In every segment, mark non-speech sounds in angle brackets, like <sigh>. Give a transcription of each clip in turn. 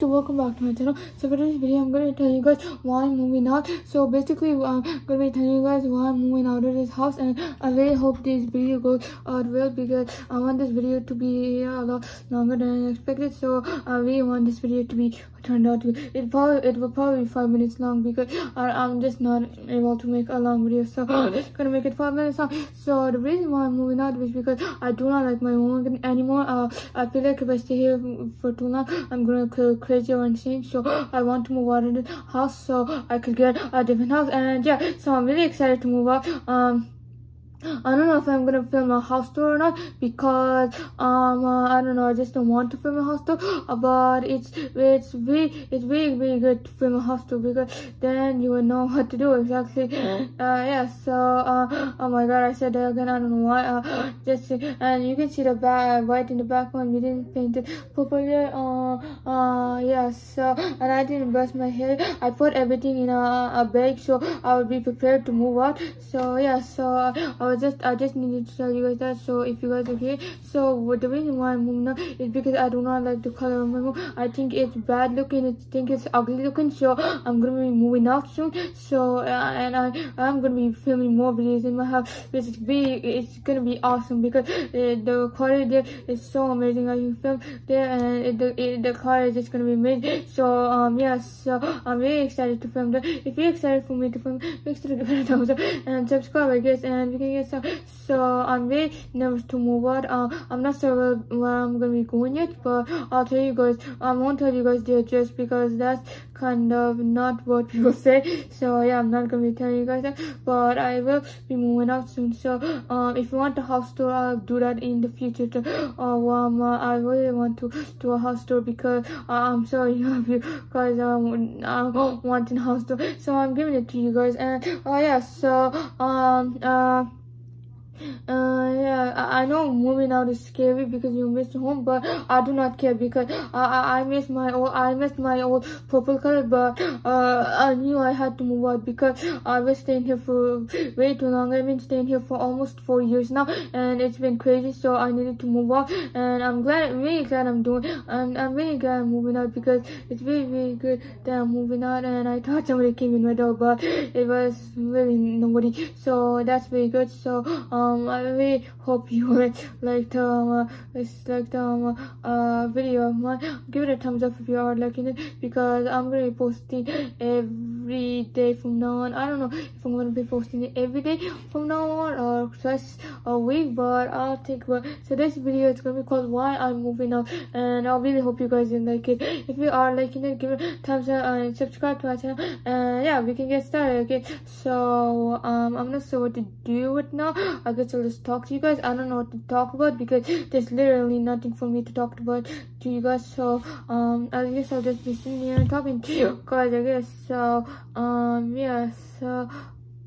so welcome back to my channel. So for today's video i'm going to tell you guys why i'm moving out. So basically uh, i'm going to be telling you guys why i'm moving out of this house and i really hope this video goes out well because i want this video to be uh, a lot longer than I expected. So i really want this video to be turned out good it probably it will probably be five minutes long because I, i'm just not able to make a long video so i'm <gasps> just gonna make it five minutes long. So the reason why i'm moving out is because i do not like my home anymore. Uh, i feel like if i stay here for too long i'm gonna go crazy or insane. So <gasps> i want to move out of the house so i could get a different house. And yeah so i'm really excited to move out. Um I don't know if I'm gonna film a house tour or not because um uh, I don't know I just don't want to film a house tour uh, but it's it's really it's really really good to film a house tour because then you will know <laughs> what to do exactly. Uh yeah so uh oh my god I said that again I don't know why uh just and you can see the back white in the background we didn't paint it properly uh uh yeah so and I didn't brush my hair. I put everything in a, a bag so I would be prepared to move out. So yeah so I was just I just needed to tell you guys that so if you guys are here so the reason why I'm moving out is because I do not like the color of my room. I think it's bad looking I think it's ugly looking so I'm gonna be moving out soon. So uh, and I I'm gonna be filming more videos in my house which is be it's gonna be awesome because uh, the quality there is so amazing I can film there and it, the it, the car is just gonna be amazing. So um yeah so I'm really excited to film that if you're excited for me to film make sure to give it a thumbs up and subscribe I guess and we can get so so i'm very nervous to move out. Uh, i'm not sure where, i'm gonna be going yet but i'll tell you guys i won't tell you guys the address because that's kind of not what <laughs> people say. So yeah i'm not gonna be telling you guys that but i will be moving out soon. So um if you want a house tour i'll do that in the future uh, um, uh, i really want to do a house tour because uh, i'm sorry <laughs> of you guys. Um i'm wanting a house tour. So i'm giving it to you guys. And oh uh, yeah so um uh uh yeah i know moving out is scary because you miss home but i do not care because i i miss my old i miss my old purple color but uh i knew i had to move out because i was staying here for way too long. I've been staying here for almost four years now and it's been crazy so i needed to move out and i'm glad really glad i'm doing i'm, I'm really glad i'm moving out because it's really really good that i'm moving out and i thought somebody came in my door but it was really nobody. So that's really good. So um um i really hope you <laughs> liked um uh, it's like um uh video of mine. Give it a thumbs up if you are liking it because i'm gonna be posting every day from now on. I don't know if i'm gonna be posting it every day from now on or twice a week but i'll take one so this video is gonna be called why i'm moving out and i really hope you guys like it. If you are liking it give it a thumbs up and subscribe to our channel and yeah we can get started okay? So um i'm not sure what to do with now. I guess i'll just talk to you guys. I don't know what to talk about because there's literally nothing for me to talk about to you guys. So um i guess i'll just be sitting here talking to you guys i guess. So um yeah so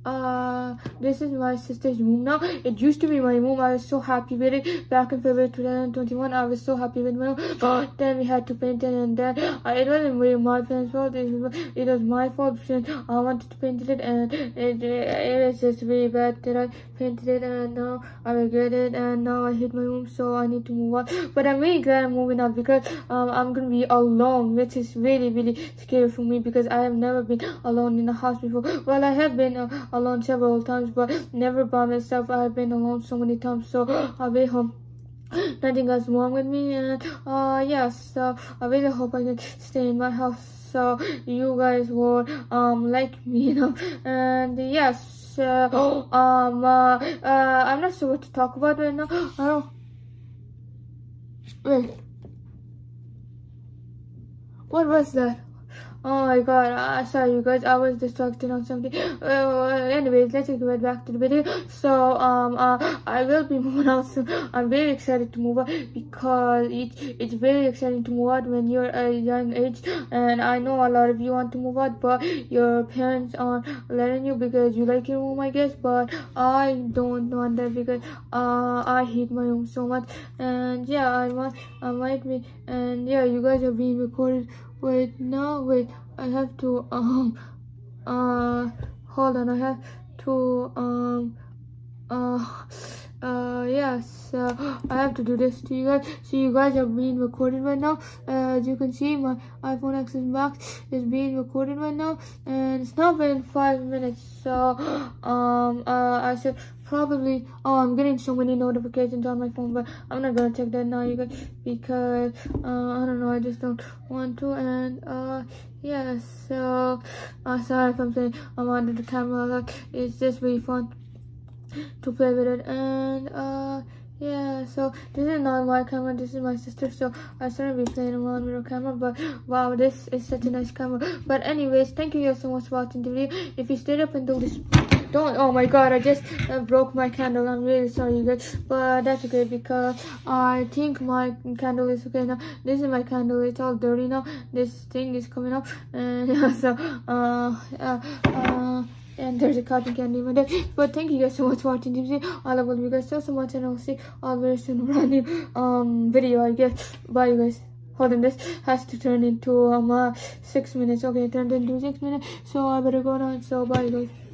uh this is my sister's room now. It used to be my room. I was so happy with it back in february 2021 i was so happy with my room. But then we had to paint it and then uh, it wasn't really my parents fault. It was, it was my fault since i wanted to paint it and it, it was just really bad that i painted it and now i regret it and now i hate my room so i need to move on. But i'm really glad i'm moving out because um i'm gonna be alone which is really really scary for me because i have never been alone in a house before. Well i have been uh, alone several times but <gasps> never by myself. I've been alone so many times so i'll be home nothing goes wrong with me. And uh yeah so i really hope i can stay in my house so you guys will um like <laughs> me you know. And yes uh, <gasps> um uh, uh i'm not sure what to talk about right now. <gasps> I don't wait. What was that Oh my god, uh, sorry you guys, I was distracted on something. <gasps> Uh, anyways, let's get back to the video. So, um, uh, I will be <laughs> moving out soon. I'm very excited to move out because it, it's very exciting to move out when you're a young age. And I know a lot of you want to move out, but your parents aren't letting you because you like your home, I guess. But I don't want that because, uh, I hate my home so much. And yeah, I might, I might be, and yeah, you guys are being recorded wait no wait i have to um uh hold on i have to um uh uh yes uh, i have to do this to you guys. So you guys are being recorded right now. Uh, as you can see my iphone xs max is being recorded right now. And it's not been five minutes so <gasps> um uh i should probably oh i'm getting so many notifications on my phone but i'm not gonna check that now you guys because uh i don't know i just don't want to and uh yeah so uh sorry if i'm saying i'm under the camera like it's just really fun to play with it and uh yeah so this is not my camera this is my sister so i shouldn't be playing around with her camera but wow this is such a nice camera. But anyways thank you guys so much for watching the video. If you stayed up until this don't oh my god i just uh, broke my candle. I'm really sorry you guys but that's okay because i think my candle is okay now. This is my candle. It's all dirty now. This thing is coming up. And yeah, <laughs> so uh, uh, uh and there's a cotton candy in there but thank you guys so much for watching. This i love you guys so so much and i'll see all very soon <laughs> brand new um video i guess. Bye you guys. Hold on this has to turn into um uh, six minutes. Okay it turned into six minutes. So i better go now. So bye you guys